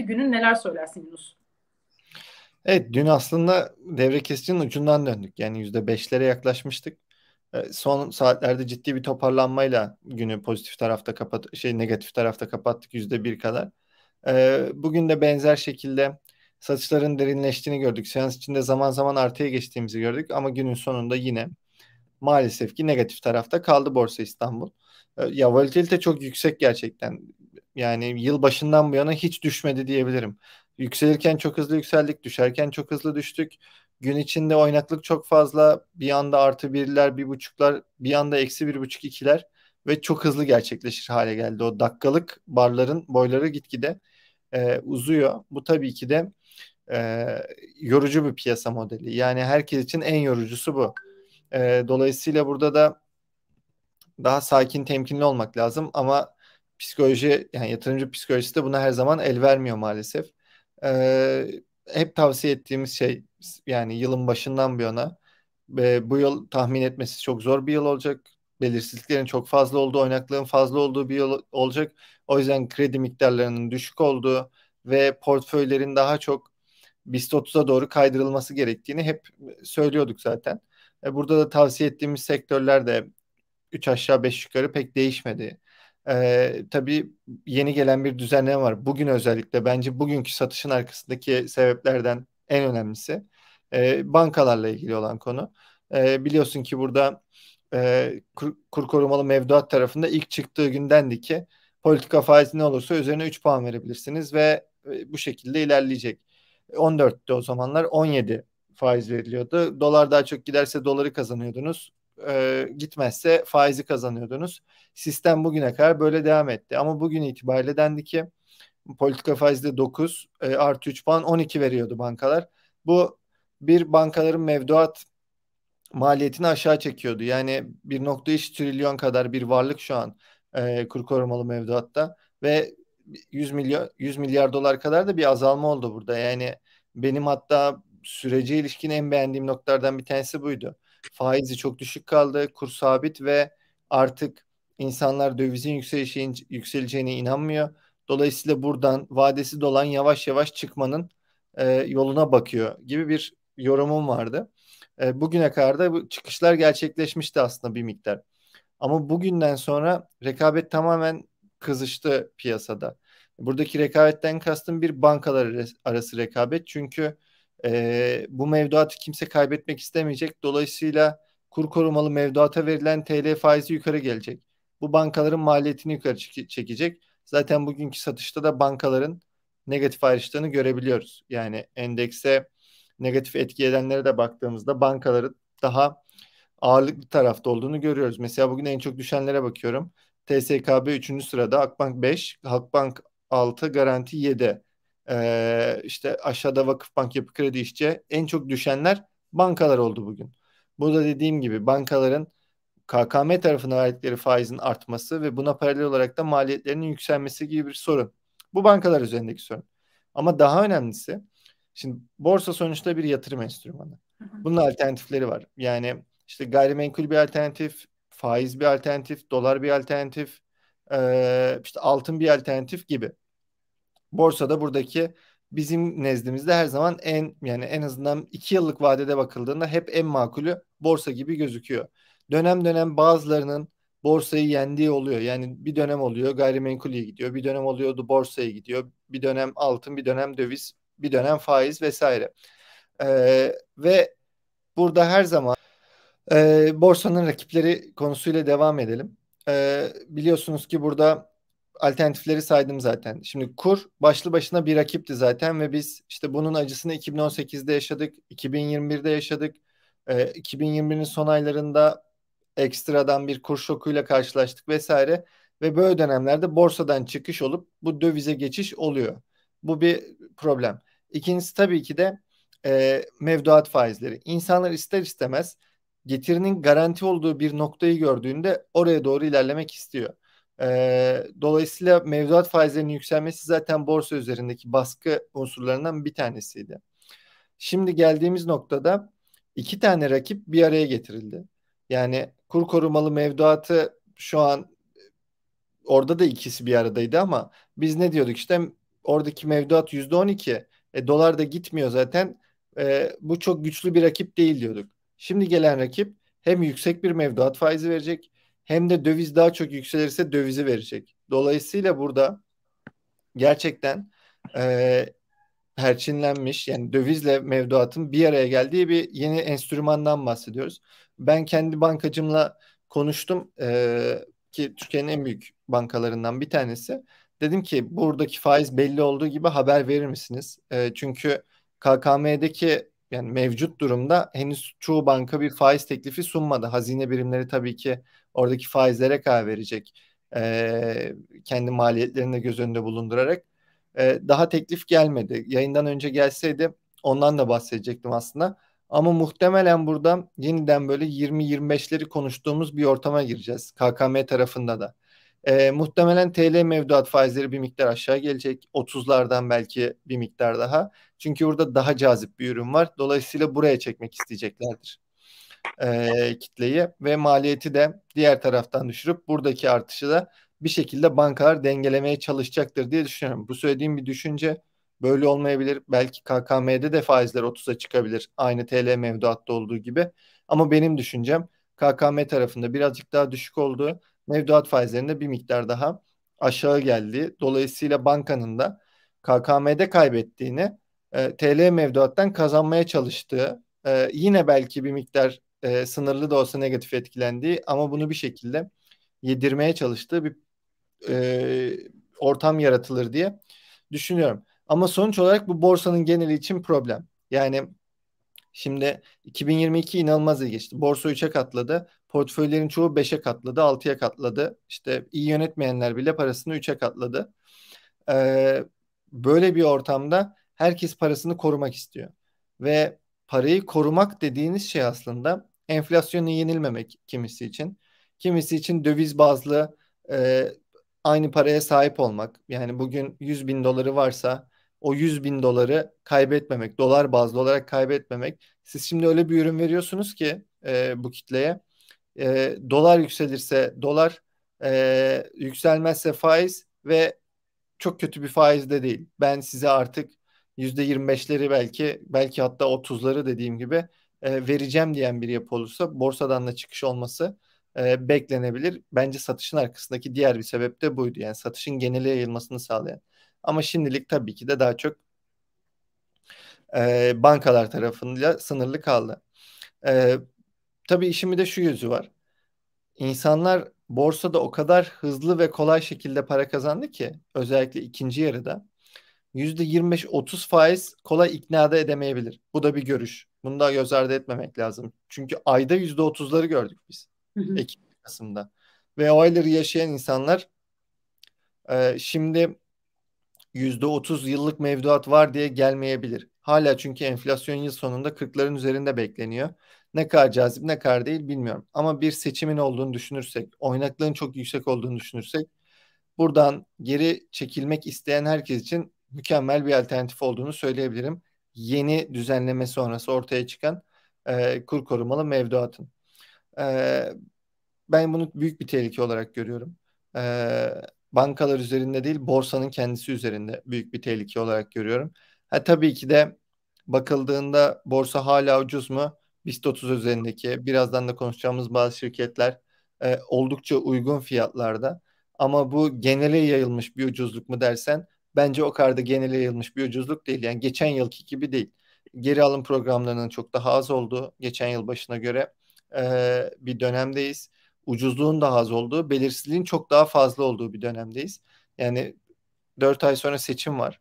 günün neler söylersin Yunus? Evet dün aslında devre kesicinin ucundan döndük. Yani %5'lere yaklaşmıştık. Ee, son saatlerde ciddi bir toparlanmayla günü pozitif tarafta kapat şey negatif tarafta kapattık %1 kadar. Ee, bugün de benzer şekilde satışların derinleştiğini gördük. Seans içinde zaman zaman artıya geçtiğimizi gördük ama günün sonunda yine maalesef ki negatif tarafta kaldı Borsa İstanbul. Ee, ya volatilite çok yüksek gerçekten. Yani yıl başından bu yana hiç düşmedi diyebilirim. Yükselirken çok hızlı yükseldik, düşerken çok hızlı düştük. Gün içinde oynaklık çok fazla. Bir anda artı birler, bir buçuklar, bir anda eksi bir buçuk ikiler ve çok hızlı gerçekleşir hale geldi. O dakikalık barların boyları gitgide e, uzuyor. Bu tabii ki de e, yorucu bir piyasa modeli. Yani herkes için en yorucusu bu. E, dolayısıyla burada da daha sakin, temkinli olmak lazım ama psikoloji yani yatırımcı psikolojisi de buna her zaman el vermiyor maalesef. E, hep tavsiye ettiğimiz şey yani yılın başından bir yana ve bu yıl tahmin etmesi çok zor bir yıl olacak. Belirsizliklerin çok fazla olduğu, oynaklığın fazla olduğu bir yıl olacak. O yüzden kredi miktarlarının düşük olduğu ve portföylerin daha çok BIST 30'a doğru kaydırılması gerektiğini hep söylüyorduk zaten. E, burada da tavsiye ettiğimiz sektörler de 3 aşağı 5 yukarı pek değişmedi. Ee, tabii yeni gelen bir düzenleme var. Bugün özellikle bence bugünkü satışın arkasındaki sebeplerden en önemlisi e, bankalarla ilgili olan konu. E, biliyorsun ki burada e, kur, kur korumalı mevduat tarafında ilk çıktığı gündendi ki politika faizi ne olursa üzerine 3 puan verebilirsiniz ve e, bu şekilde ilerleyecek. 14'te o zamanlar 17 faiz veriliyordu. Dolar daha çok giderse doları kazanıyordunuz. E, gitmezse faizi kazanıyordunuz. Sistem bugüne kadar böyle devam etti. Ama bugün itibariyle dendi ki politika faizde 9 e, artı 3 puan 12 veriyordu bankalar. Bu bir bankaların mevduat maliyetini aşağı çekiyordu. Yani 1.3 trilyon kadar bir varlık şu an e, kur korumalı mevduatta ve 100 milyar 100 milyar dolar kadar da bir azalma oldu burada. Yani benim hatta sürece ilişkin en beğendiğim noktalardan bir tanesi buydu. Faizi çok düşük kaldı, kur sabit ve artık insanlar dövizin yükseleceğine inanmıyor. Dolayısıyla buradan vadesi dolan yavaş yavaş çıkmanın e, yoluna bakıyor gibi bir yorumum vardı. E, bugüne kadar da bu çıkışlar gerçekleşmişti aslında bir miktar. Ama bugünden sonra rekabet tamamen kızıştı piyasada. Buradaki rekabetten kastım bir bankalar arası rekabet. Çünkü e, bu mevduatı kimse kaybetmek istemeyecek. Dolayısıyla kur korumalı mevduata verilen TL faizi yukarı gelecek. Bu bankaların maliyetini yukarı çekecek. Zaten bugünkü satışta da bankaların negatif ayrıştığını görebiliyoruz. Yani endekse negatif etki edenlere de baktığımızda bankaların daha ağırlıklı tarafta olduğunu görüyoruz. Mesela bugün en çok düşenlere bakıyorum. TSKB 3. sırada, Akbank 5, Halkbank 6, Garanti 7. Ee, işte aşağıda Vakıfbank, Yapı Kredi İşçi en çok düşenler bankalar oldu bugün. Bu da dediğim gibi bankaların KKM tarafına verdikleri faizin artması ve buna paralel olarak da maliyetlerinin yükselmesi gibi bir sorun. Bu bankalar üzerindeki sorun. Ama daha önemlisi şimdi borsa sonuçta bir yatırım enstrümanı. Bunun alternatifleri var. Yani işte gayrimenkul bir alternatif, faiz bir alternatif, dolar bir alternatif, işte altın bir alternatif gibi. Borsada buradaki bizim nezdimizde her zaman en yani en azından iki yıllık vadede bakıldığında hep en makulü borsa gibi gözüküyor dönem dönem bazılarının borsayı yendiği oluyor. Yani bir dönem oluyor gayrimenkulye gidiyor, bir dönem oluyordu borsaya gidiyor, bir dönem altın, bir dönem döviz, bir dönem faiz vesaire. Ee, ve burada her zaman e, borsanın rakipleri konusuyla devam edelim. Ee, biliyorsunuz ki burada alternatifleri saydım zaten. Şimdi kur başlı başına bir rakipti zaten ve biz işte bunun acısını 2018'de yaşadık, 2021'de yaşadık. Ee, 2021'in son aylarında ekstradan bir kur şokuyla karşılaştık vesaire ve böyle dönemlerde borsadan çıkış olup bu dövize geçiş oluyor. Bu bir problem. İkincisi tabii ki de e, mevduat faizleri. İnsanlar ister istemez getirinin garanti olduğu bir noktayı gördüğünde oraya doğru ilerlemek istiyor. E, dolayısıyla mevduat faizlerinin yükselmesi zaten borsa üzerindeki baskı unsurlarından bir tanesiydi. Şimdi geldiğimiz noktada iki tane rakip bir araya getirildi. Yani kur korumalı mevduatı şu an orada da ikisi bir aradaydı ama biz ne diyorduk işte oradaki mevduat %12. E, dolar da gitmiyor zaten. E, bu çok güçlü bir rakip değil diyorduk. Şimdi gelen rakip hem yüksek bir mevduat faizi verecek hem de döviz daha çok yükselirse dövizi verecek. Dolayısıyla burada gerçekten e, perçinlenmiş yani dövizle mevduatın bir araya geldiği bir yeni enstrümandan bahsediyoruz. Ben kendi bankacımla konuştum e, ki Türkiye'nin en büyük bankalarından bir tanesi. Dedim ki buradaki faiz belli olduğu gibi haber verir misiniz? E, çünkü KKM'deki yani mevcut durumda henüz çoğu banka bir faiz teklifi sunmadı. Hazine birimleri tabii ki oradaki faizlere karar verecek. E, kendi maliyetlerini de göz önünde bulundurarak. E, daha teklif gelmedi. Yayından önce gelseydi ondan da bahsedecektim aslında. Ama muhtemelen burada yeniden böyle 20-25'leri konuştuğumuz bir ortama gireceğiz. KKM tarafında da. E, muhtemelen TL mevduat faizleri bir miktar aşağı gelecek. 30'lardan belki bir miktar daha. Çünkü burada daha cazip bir ürün var. Dolayısıyla buraya çekmek isteyeceklerdir e, kitleyi ve maliyeti de diğer taraftan düşürüp buradaki artışı da bir şekilde bankalar dengelemeye çalışacaktır diye düşünüyorum. Bu söylediğim bir düşünce böyle olmayabilir. Belki KKM'de de faizler 30'a çıkabilir. Aynı TL mevduatta olduğu gibi. Ama benim düşüncem KKM tarafında birazcık daha düşük olduğu mevduat faizlerinde bir miktar daha aşağı geldi. Dolayısıyla bankanın da KKM'de kaybettiğini e, TL mevduattan kazanmaya çalıştığı e, yine belki bir miktar e, sınırlı da olsa negatif etkilendiği ama bunu bir şekilde yedirmeye çalıştığı bir e, ortam yaratılır diye düşünüyorum. Ama sonuç olarak bu borsanın geneli için problem. Yani şimdi 2022 inanılmaz iyi geçti. Borsa 3'e katladı. Portföylerin çoğu 5'e katladı, 6'ya katladı. İşte iyi yönetmeyenler bile parasını 3'e katladı. Ee, böyle bir ortamda herkes parasını korumak istiyor. Ve parayı korumak dediğiniz şey aslında enflasyonu yenilmemek kimisi için. Kimisi için döviz bazlı e, aynı paraya sahip olmak. Yani bugün 100 bin doları varsa o 100 bin doları kaybetmemek, dolar bazlı olarak kaybetmemek. Siz şimdi öyle bir ürün veriyorsunuz ki e, bu kitleye. E, dolar yükselirse dolar, e, yükselmezse faiz ve çok kötü bir faiz de değil. Ben size artık %25'leri belki belki hatta 30'ları dediğim gibi e, vereceğim diyen bir yapı olursa borsadan da çıkış olması e, beklenebilir. Bence satışın arkasındaki diğer bir sebep de buydu. Yani satışın genele yayılmasını sağlayan. Ama şimdilik tabii ki de daha çok e, bankalar tarafıyla sınırlı kaldı. E, tabii işin bir de şu yüzü var. İnsanlar borsada o kadar hızlı ve kolay şekilde para kazandı ki özellikle ikinci yarıda %25-30 faiz kolay ikna da edemeyebilir. Bu da bir görüş. Bunu da göz ardı etmemek lazım. Çünkü ayda %30'ları gördük biz. Ekim Kasım'da. Ve o ayları yaşayan insanlar e, şimdi %30 yıllık mevduat var diye gelmeyebilir. Hala çünkü enflasyon yıl sonunda 40'ların üzerinde bekleniyor. Ne kadar cazip ne kadar değil bilmiyorum. Ama bir seçimin olduğunu düşünürsek, oynaklığın çok yüksek olduğunu düşünürsek buradan geri çekilmek isteyen herkes için mükemmel bir alternatif olduğunu söyleyebilirim. Yeni düzenleme sonrası ortaya çıkan e, kur korumalı mevduatın. E, ben bunu büyük bir tehlike olarak görüyorum. E, bankalar üzerinde değil, borsanın kendisi üzerinde büyük bir tehlike olarak görüyorum. Ha, tabii ki de bakıldığında borsa hala ucuz mu? BIST 30 üzerindeki birazdan da konuşacağımız bazı şirketler e, oldukça uygun fiyatlarda. Ama bu genele yayılmış bir ucuzluk mu dersen bence o kadar da genele yayılmış bir ucuzluk değil. Yani geçen yılki gibi değil. Geri alım programlarının çok daha az olduğu geçen yıl başına göre e, bir dönemdeyiz. Ucuzluğun daha az olduğu, belirsizliğin çok daha fazla olduğu bir dönemdeyiz. Yani 4 ay sonra seçim var.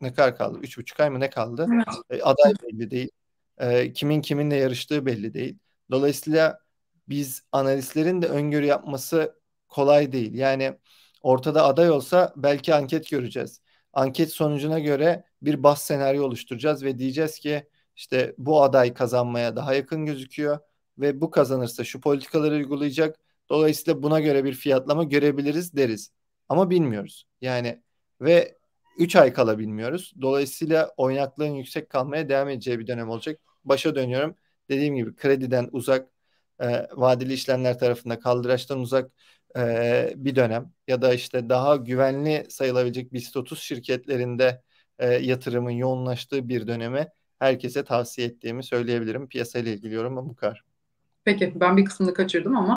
Ne kadar kaldı? 3,5 ay mı ne kaldı? Evet. E, aday belli değil. E, kimin kiminle yarıştığı belli değil. Dolayısıyla biz analistlerin de öngörü yapması kolay değil. Yani ortada aday olsa belki anket göreceğiz. Anket sonucuna göre bir bas senaryo oluşturacağız ve diyeceğiz ki işte bu aday kazanmaya daha yakın gözüküyor ve bu kazanırsa şu politikaları uygulayacak. Dolayısıyla buna göre bir fiyatlama görebiliriz deriz. Ama bilmiyoruz. Yani ve 3 ay kala bilmiyoruz. Dolayısıyla oynaklığın yüksek kalmaya devam edeceği bir dönem olacak. Başa dönüyorum. Dediğim gibi krediden uzak, e, vadeli işlemler tarafında kaldıraçtan uzak, e, bir dönem ya da işte daha güvenli sayılabilecek BIST 30 şirketlerinde e, yatırımın yoğunlaştığı bir dönemi herkese tavsiye ettiğimi söyleyebilirim. Piyasayla ilgili yorumum bu kadar. Peki ben bir kısmını kaçırdım ama